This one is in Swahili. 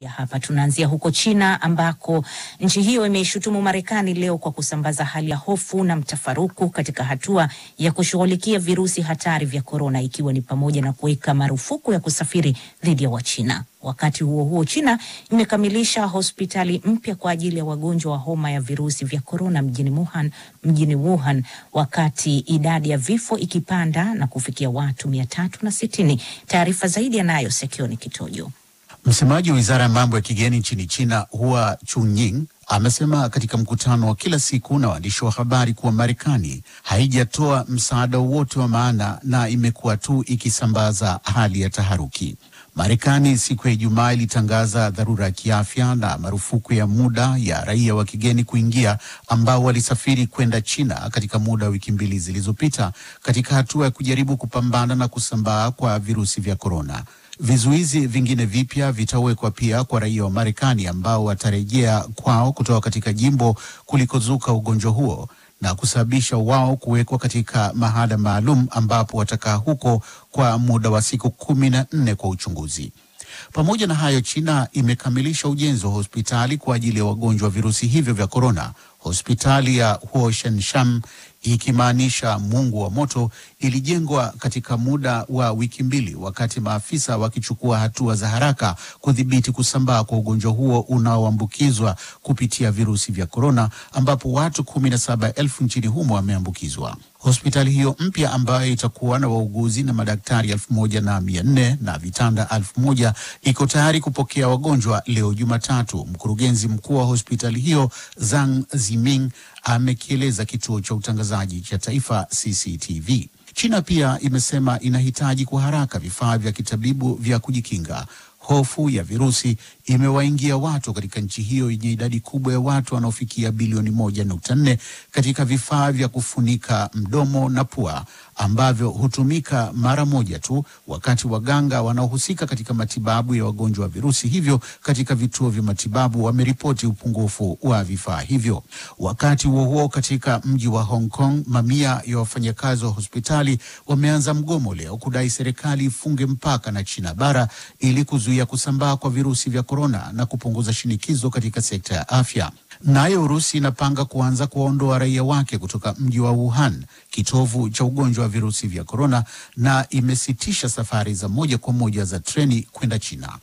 Ya hapa tunaanzia huko China ambako nchi hiyo imeishutumu Marekani leo kwa kusambaza hali ya hofu na mtafaruku katika hatua ya kushughulikia virusi hatari vya korona, ikiwa ni pamoja na kuweka marufuku ya kusafiri dhidi ya Wachina. Wakati huo huo, China imekamilisha hospitali mpya kwa ajili ya wagonjwa wa homa ya virusi vya korona mjini Wuhan, mjini Wuhan, wakati idadi ya vifo ikipanda na kufikia watu mia tatu na sitini. Taarifa zaidi yanayo Sekioni Kitojo. Msemaji wa wizara ya mambo ya kigeni nchini China Hua Chunying amesema katika mkutano wa kila siku na waandishi wa habari kuwa Marekani haijatoa msaada wowote wa maana na imekuwa tu ikisambaza hali ya taharuki. Marekani siku ya Ijumaa ilitangaza dharura ya kiafya na marufuku ya muda ya raia wa kigeni kuingia ambao walisafiri kwenda China katika muda wa wiki mbili zilizopita katika hatua ya kujaribu kupambana na kusambaa kwa virusi vya korona. Vizuizi vingine vipya vitawekwa pia kwa raia wa Marekani ambao watarejea kwao kutoka katika jimbo kulikozuka ugonjwa huo na kusababisha wao kuwekwa katika mahala maalum ambapo watakaa huko kwa muda wa siku kumi na nne kwa uchunguzi. Pamoja na hayo, China imekamilisha ujenzi wa hospitali kwa ajili ya wagonjwa wa virusi hivyo vya korona. Hospitali ya Huoshensham ikimaanisha Mungu wa moto ilijengwa katika muda wa wiki mbili, wakati maafisa wakichukua hatua za haraka kudhibiti kusambaa kwa ugonjwa huo unaoambukizwa kupitia virusi vya korona, ambapo watu kumi na saba elfu nchini humo wameambukizwa. Hospitali hiyo mpya ambayo itakuwa na wauguzi na madaktari elfu moja na mia nne na vitanda elfu moja iko tayari kupokea wagonjwa leo Jumatatu. Mkurugenzi mkuu wa hospitali hiyo Zhang Ziming amekieleza kituo cha utangazaji cha taifa CCTV. China pia imesema inahitaji kwa haraka vifaa vya kitabibu vya kujikinga. Hofu ya virusi imewaingia watu katika nchi hiyo yenye idadi kubwa ya watu wanaofikia bilioni moja nukta nne katika vifaa vya kufunika mdomo na pua ambavyo hutumika mara moja tu, wakati waganga wanaohusika katika matibabu ya wagonjwa wa virusi hivyo katika vituo vya matibabu wameripoti upungufu wa vifaa hivyo. Wakati huo huo, katika mji wa Hong Kong, mamia ya wafanyakazi wa hospitali wameanza mgomo leo kudai serikali ifunge mpaka na China bara ili kuzuia kusambaa kwa virusi vya korona na kupunguza shinikizo katika sekta ya afya. Naye Urusi inapanga kuanza kuwaondoa raia wake kutoka mji wa Wuhan, kitovu cha ugonjwa wa virusi vya korona, na imesitisha safari za moja kwa moja za treni kwenda China.